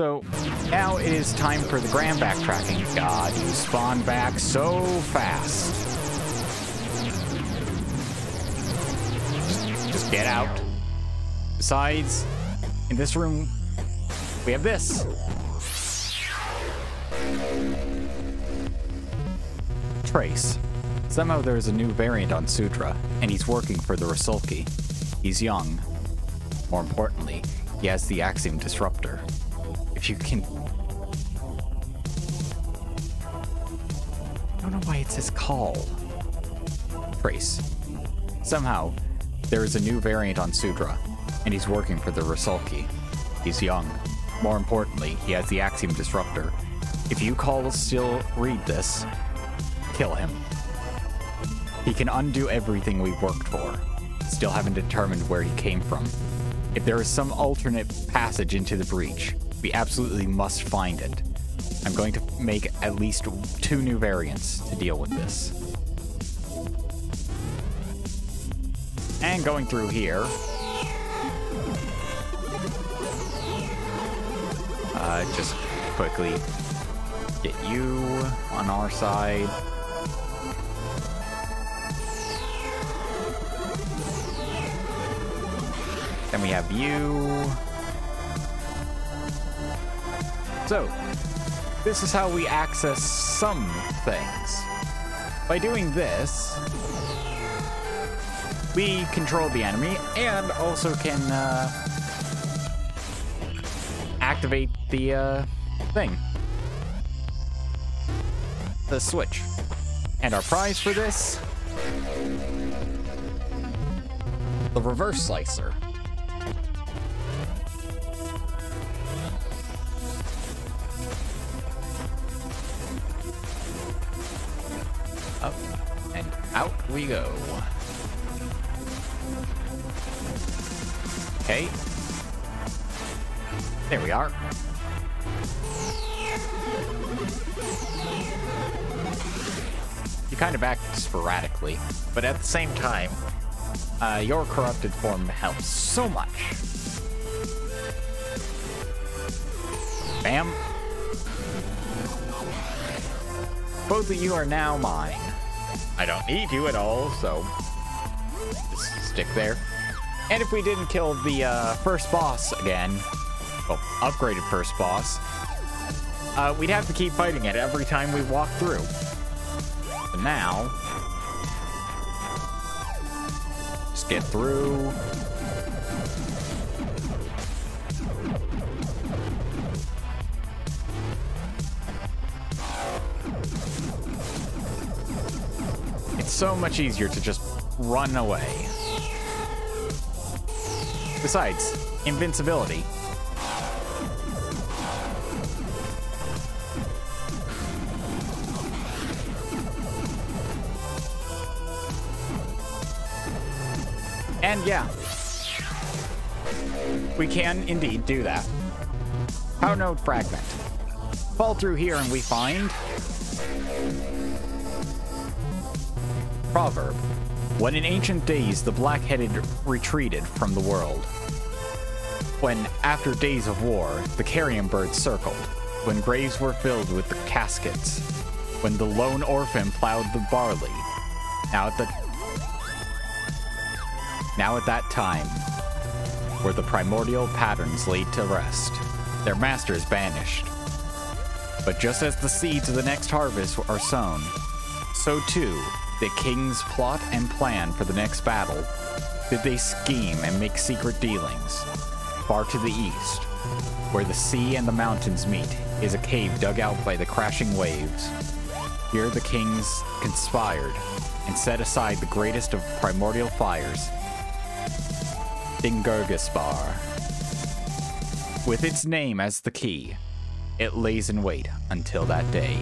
So now it is time for the grand backtracking. God, you spawn back so fast. Just, just get out. Besides, in this room, we have this. Trace. Somehow there is a new variant on Sudra, and he's working for the Rusalki. He's young. More importantly, he has the Axiom Disruptor. If you can... I don't know why it says call. Trace. Somehow, there is a new variant on Sudra, and he's working for the Rusalki. He's young. More importantly, he has the Axiom Disruptor. If you call still read this, kill him. He can undo everything we've worked for. Still haven't determined where he came from. If there is some alternate passage into the breach, we absolutely must find it. I'm going to make at least two new variants to deal with this. And going through here. Uh, just quickly get you on our side. Then we have you. So, this is how we access some things. By doing this, we control the enemy and also can uh, activate the uh, thing. The switch. And our prize for this? The reverse slicer. Up and out we go. Okay. There we are. You kind of act sporadically, but at the same time, uh, your corrupted form helps so much. Bam. Both of you are now mine. I don't need you at all, so just stick there. And if we didn't kill the uh, first boss again, well, upgraded first boss, uh, we'd have to keep fighting it every time we walk through. But now, just get through. So much easier to just run away. Besides, invincibility. And yeah, we can indeed do that. Power node fragment. Fall through here and we find Proverb. When in ancient days the black-headed retreated from the world. When, after days of war, the carrion birds circled. When graves were filled with the caskets. When the lone orphan plowed the barley. Now at the now at that time, were the primordial patterns laid to rest, their masters banished. But just as the seeds of the next harvest are sown, so too the kings plot and plan for the next battle. Did they scheme and make secret dealings? Far to the east, where the sea and the mountains meet, is a cave dug out by the crashing waves. Here the kings conspired and set aside the greatest of primordial fires, Dingurgaspar. With its name as the key, it lays in wait until that day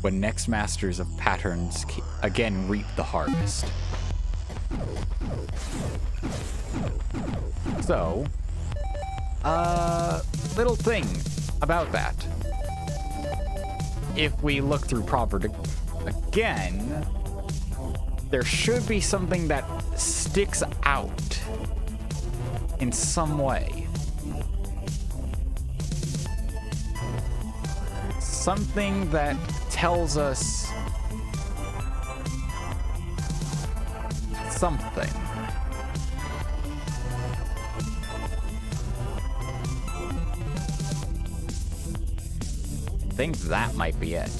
when next masters of patterns again reap the harvest. So, uh, little thing about that. If we look through proper again, there should be something that sticks out in some way. something that tells us something. I think that might be it.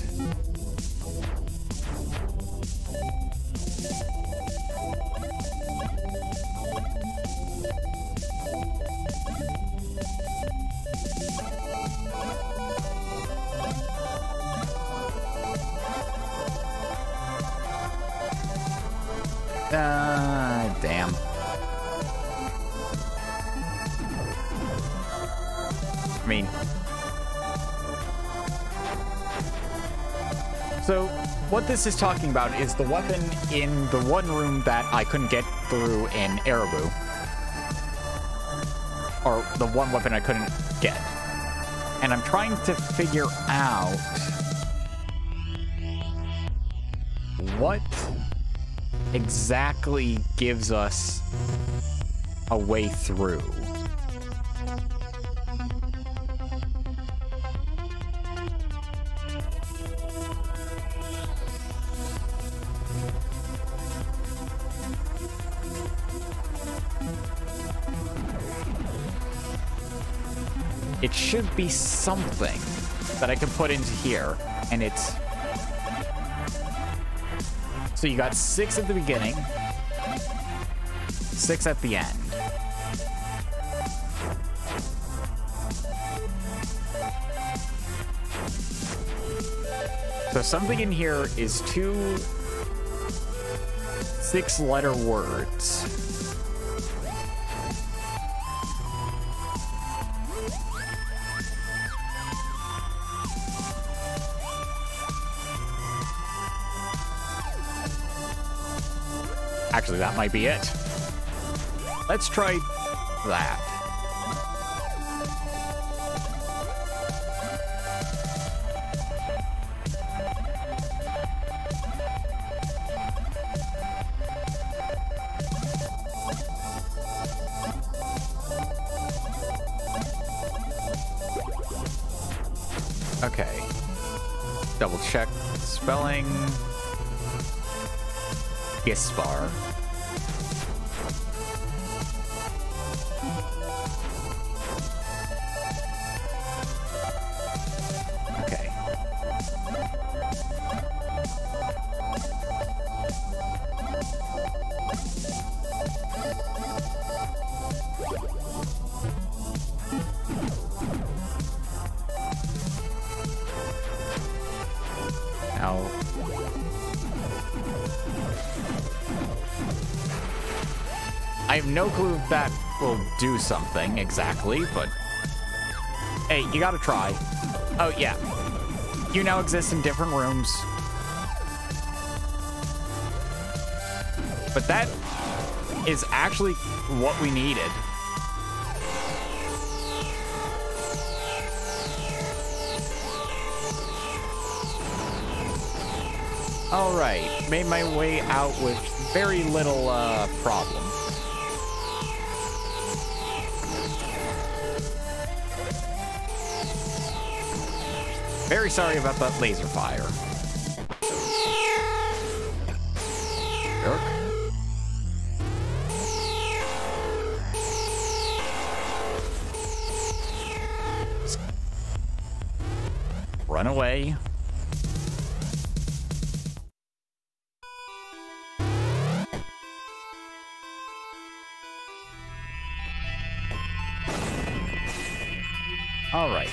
Ah, damn. I mean... So, what this is talking about is the weapon in the one room that I couldn't get through in Eribu. Or the one weapon I couldn't get. And I'm trying to figure out... What exactly gives us a way through. It should be something that I can put into here, and it's so you got six at the beginning, six at the end. So something in here is two six letter words. Actually, that might be it. Let's try that. Okay. Double check spelling. Gispar. No clue if that will do something exactly, but... Hey, you gotta try. Oh, yeah. You now exist in different rooms. But that is actually what we needed. Alright, made my way out with very little uh, problem. Very sorry about that laser fire. Run away. All right.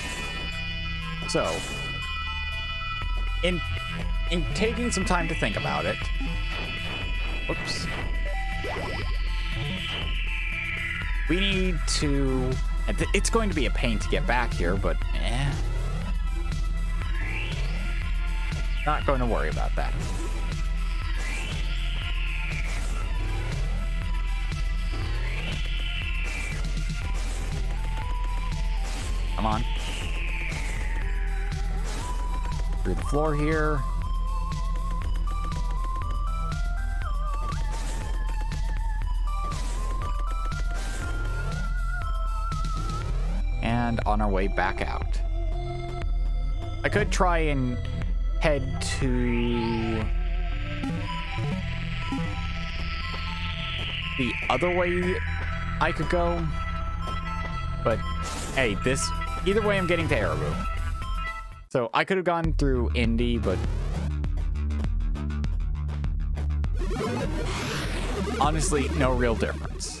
So, in in taking some time to think about it. Whoops. We need to... It's going to be a pain to get back here, but eh. Not going to worry about that. Come on. Through the floor here. And on our way back out. I could try and head to the other way I could go. But hey, this either way I'm getting to Eribu. So I could have gone through Indi, but honestly, no real difference.